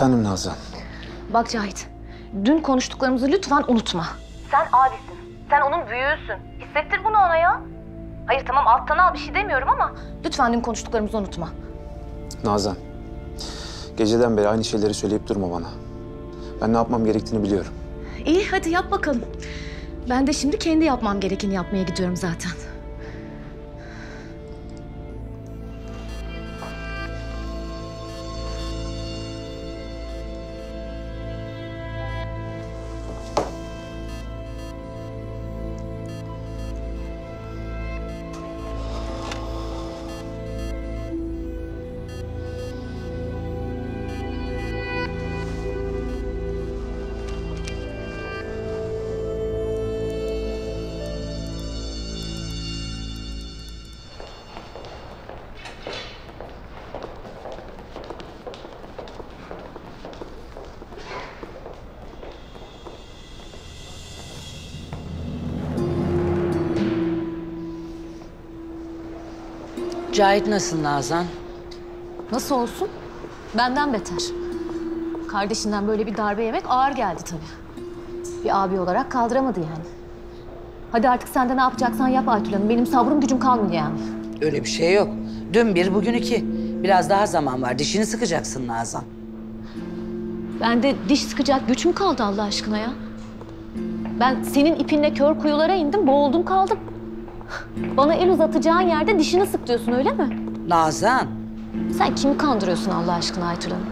Efendim Nazan. Bak Cahit, dün konuştuklarımızı lütfen unutma. Sen abisin, sen onun büyüğüsün. Hissettir bunu ona ya. Hayır tamam alttan al bir şey demiyorum ama lütfen dün konuştuklarımızı unutma. Nazan. Geceden beri aynı şeyleri söyleyip durma bana. Ben ne yapmam gerektiğini biliyorum. İyi hadi yap bakalım. Ben de şimdi kendi yapmam gerekeni yapmaya gidiyorum zaten. Cahit nasıl Nazan? Nasıl olsun? Benden beter. Kardeşinden böyle bir darbe yemek ağır geldi tabii. Bir abi olarak kaldıramadı yani. Hadi artık sen de ne yapacaksan yap Aytül Hanım. Benim sabrım gücüm kalmadı yani. Öyle bir şey yok. Dün bir, bugün iki. Biraz daha zaman var. Dişini sıkacaksın Nazan. Bende diş sıkacak güç mü kaldı Allah aşkına ya? Ben senin ipinle kör kuyulara indim, boğuldum kaldım. Bana el uzatacağın yerde dişini sık diyorsun öyle mi? Nazan, Sen kimi kandırıyorsun Allah aşkına Aytül Hanım?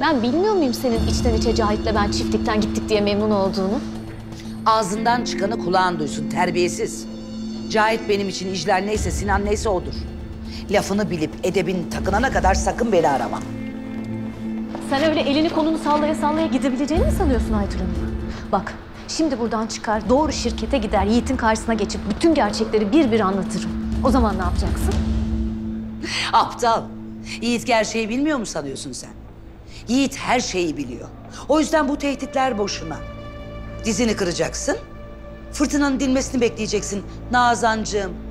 Ben bilmiyor muyum senin içten içe Cahit'le ben çiftlikten gittik diye memnun olduğunu? ağzından çıkanı kulağın duysun. Terbiyesiz. Cahit benim için İclal neyse, Sinan neyse odur. Lafını bilip edebini takınana kadar sakın beni arama. Sen öyle elini kolunu sallaya sallaya gidebileceğini mi sanıyorsun Aytül Hanım? Bak şimdi buradan çıkar doğru şirkete gider Yiğit'in karşısına geçip bütün gerçekleri bir bir anlatırım. O zaman ne yapacaksın? Aptal. Yiğit gerçeği bilmiyor mu sanıyorsun sen? Yiğit her şeyi biliyor. O yüzden bu tehditler boşuna. Dizini kıracaksın. Fırtınanın dinmesini bekleyeceksin. Nazancığım.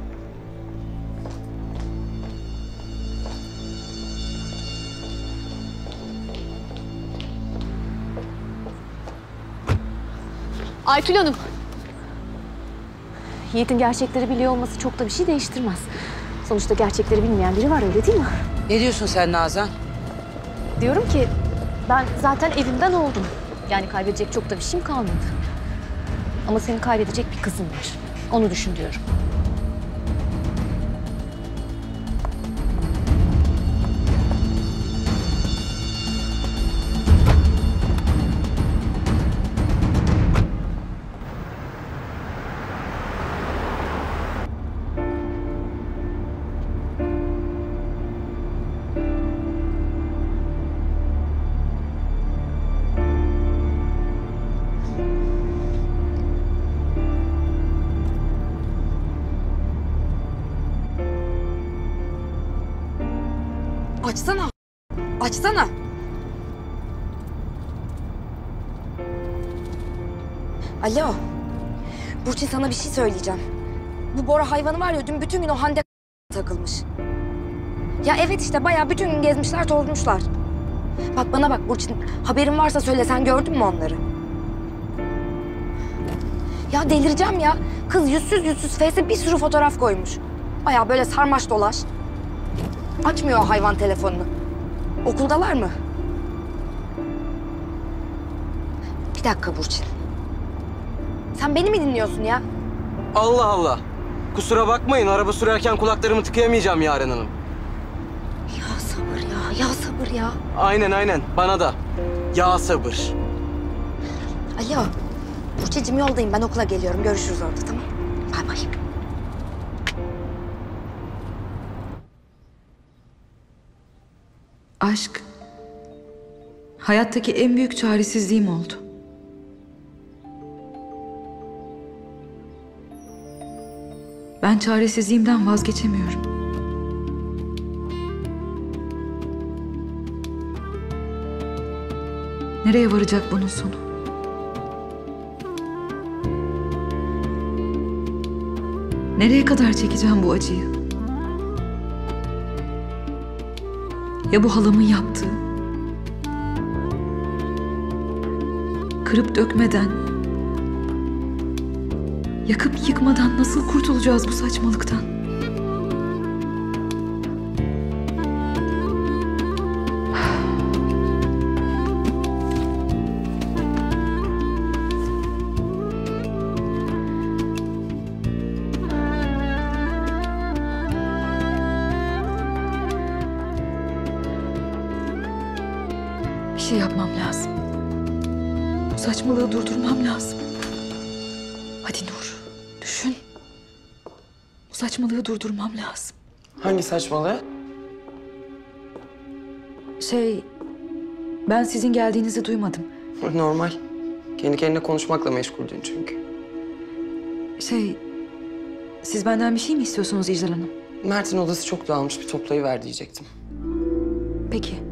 Aytül Hanım. Yiğit'in gerçekleri biliyor olması çok da bir şey değiştirmez. Sonuçta gerçekleri bilmeyen biri var öyle değil mi? Ne diyorsun sen Nazan? Diyorum ki ben zaten evimden oldum. Yani kaybedecek çok da bir şeyim kalmadı. Ama senin kaybedecek bir kızın var. Onu düşün diyorum. Açsana. Alo. Burçin sana bir şey söyleyeceğim. Bu Bora hayvanı var ya dün bütün gün o Hande takılmış. Ya evet işte bayağı bütün gün gezmişler tozmuşlar. Bak bana bak Burçin haberin varsa söyle sen gördün mü onları? Ya delireceğim ya. Kız yüzsüz yüzsüz Face'e bir sürü fotoğraf koymuş. Bayağı böyle sarmaş dolaş. Açmıyor o hayvan telefonunu. Okuldalar mı? Bir dakika Burçin. Sen beni mi dinliyorsun ya? Allah Allah. Kusura bakmayın araba sürerken kulaklarımı tıkayamayacağım Yaren Hanım. Ya sabır ya, ya sabır ya. Aynen aynen bana da. Ya sabır. Alo. Burçin'cim yoldayım ben okula geliyorum. Görüşürüz orada tamam Bay bay. Aşk hayattaki en büyük çaresizliğim oldu. Ben çaresizliğimden vazgeçemiyorum. Nereye varacak bunun sonu? Nereye kadar çekeceğim bu acıyı? Ya bu halamın yaptığı? Kırıp dökmeden, yakıp yıkmadan nasıl kurtulacağız bu saçmalıktan? Yapmam lazım. Bu saçmalığı durdurmam lazım. Hadi Nur, düşün. Bu saçmalığı durdurmam lazım. Hangi saçmalığı? Şey, ben sizin geldiğinizi duymadım. Normal. Kendi kendine konuşmakla meşguldün çünkü. Şey, siz benden bir şey mi istiyorsunuz İclal Hanım? Mert'in odası çok dağılmış bir toplayıver diyecektim. Peki.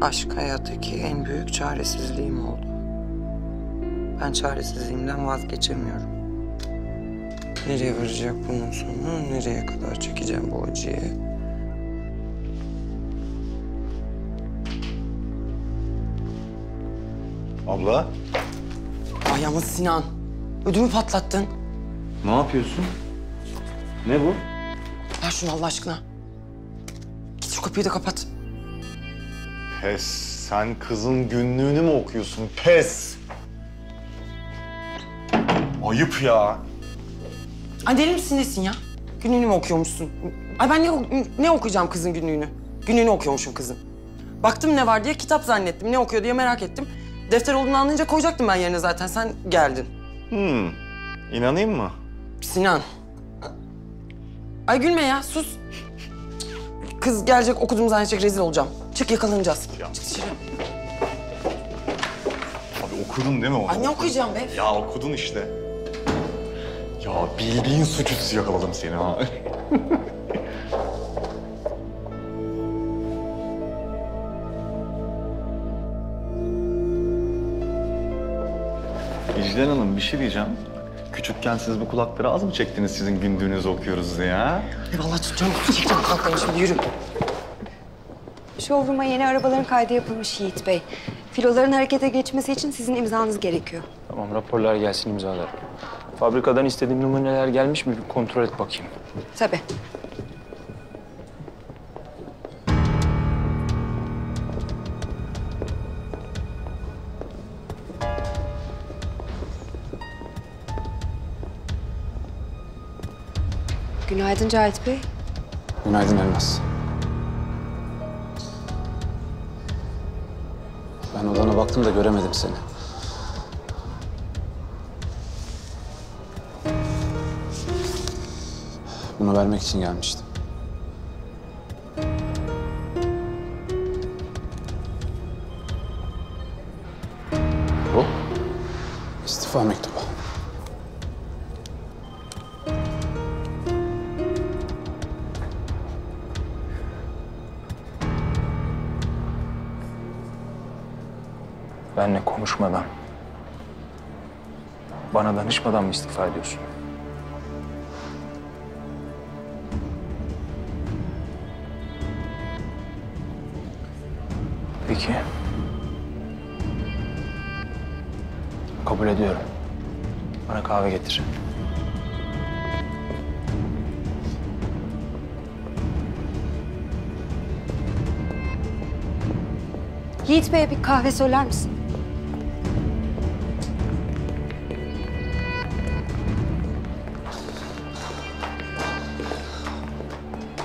Aşk hayattaki en büyük çaresizliğim oldu. Ben çaresizliğimden vazgeçemiyorum. Nereye varacak bunun sonu? Nereye kadar çekeceğim bu acıyı? Abla, Ay ama Sinan, ödümü patlattın. ne yapıyorsun? Ne bu? Ver şunu Allah aşkına. Git şu kapıyı da kapat. Pes, sen kızın günlüğünü mü okuyorsun? Pes! Ayıp ya. Ay deli misin nesin ya? Günlüğünü mü okuyormuşsun? Ay ben ne, ne okuyacağım kızın günlüğünü? Günlüğünü okuyormuşum kızın. Baktım ne var diye kitap zannettim. Ne okuyor diye merak ettim. Defter olduğunu anlayınca koyacaktım ben yerine zaten. Sen geldin. Hmm, inanayım mı? Sinan. Ay gülme ya sus. Kız gelecek okuduğumu zannedecek rezil olacağım. Çık yakalanacağız. Ya. Çık dışarı. Abi okudun değil mi onu? Ay ne okuyacağım be? Ya okudun işte. Ya bildiğin suçüstü yakaladım seni ha. İclal Hanım bir şey diyeceğim. Küçükken siz bu kulakları az mı çektiniz sizin gündüğünüzü okuyoruz diye ha? Eyvallah tutacağım. Çekeceğim kalkayım şimdi yürü. Showroom'a yeni arabaların kaydı yapılmış Yiğit Bey. Filoların harekete geçmesi için sizin imzanız gerekiyor. Tamam raporlar gelsin imzalar. Fabrikadan istediğim numuneler gelmiş mi bir kontrol et bakayım. Tabii. Günaydın Cahit Bey. Günaydın Elmas. Baktım da göremedim seni. Bunu vermek için gelmiştim. Bu istifa mektubu. Benle konuşmadan, bana danışmadan mı istifa ediyorsun? Peki. Kabul ediyorum. Bana kahve getir. Yiğit Bey'e bir kahve söyler misin?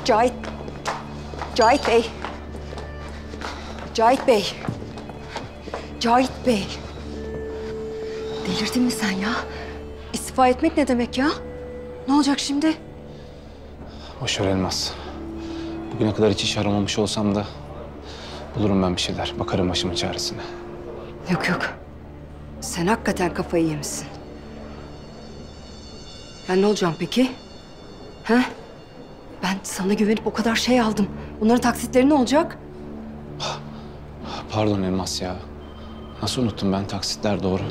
Cahit. Cahit Bey. Cahit Bey. Cahit Bey. Delirdin mi sen ya? İstifa etmek ne demek ya? Ne olacak şimdi? Boş ver Elmas. Bugüne kadar hiç iş aramamış olsam da bulurum ben bir şeyler. Bakarım başımın çaresine. Yok yok. Sen hakikaten kafayı yemişsin. Ben ne olacağım peki? He? Ben sana güvenip o kadar şey aldım. Bunların taksitleri ne olacak? Pardon Elmas ya. Nasıl unuttum ben taksitler doğru.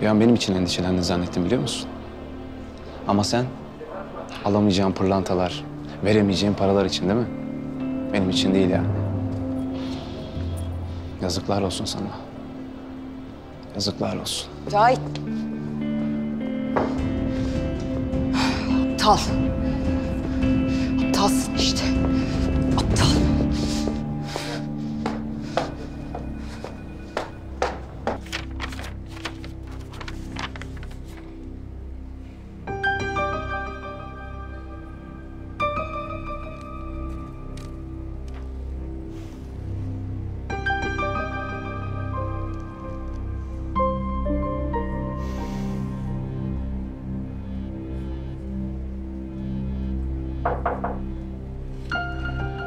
Bir an benim için endişelendin zannettim biliyor musun? Ama sen alamayacağın pırlantalar, veremeyeceğin paralar için değil mi? Benim için değil yani. Yazıklar olsun sana. Yazıklar olsun. Cahit. Aptal. Aptalsın işte. Aptal.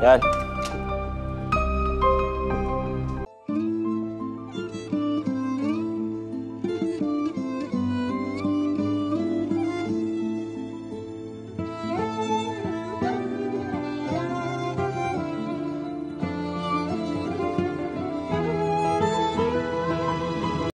哎